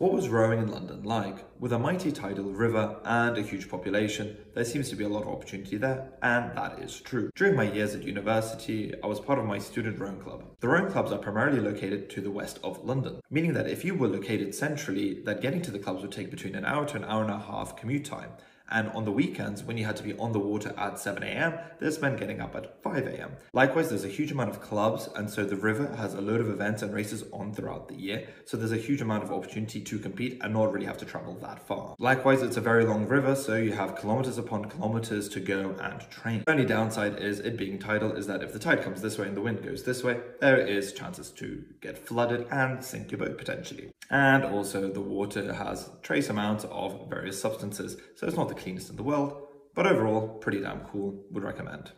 What was rowing in London like? With a mighty tidal river and a huge population, there seems to be a lot of opportunity there, and that is true. During my years at university, I was part of my student rowing club. The rowing clubs are primarily located to the west of London, meaning that if you were located centrally, that getting to the clubs would take between an hour to an hour and a half commute time. And on the weekends, when you had to be on the water at 7 a.m., this meant getting up at 5 a.m. Likewise, there's a huge amount of clubs, and so the river has a load of events and races on throughout the year. So there's a huge amount of opportunity to compete and not really have to travel that far. Likewise, it's a very long river, so you have kilometers upon kilometers to go and train. The only downside is it being tidal is that if the tide comes this way and the wind goes this way, there is chances to get flooded and sink your boat potentially. And also the water has trace amounts of various substances, so it's not the cleanest in the world, but overall, pretty damn cool, would recommend.